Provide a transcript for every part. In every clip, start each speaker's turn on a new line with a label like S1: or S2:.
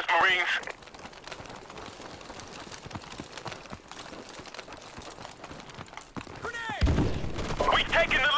S1: this, Marines. We've taken the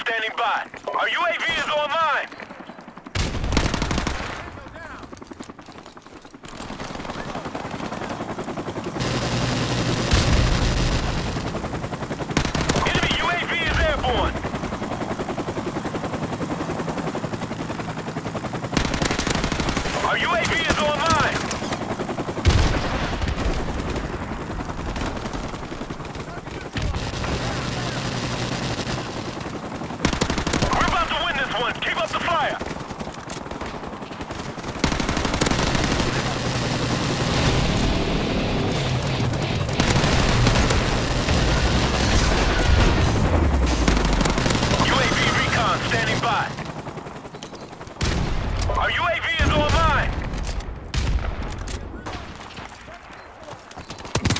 S1: standing by. Our UAV is online.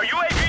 S1: Are you able?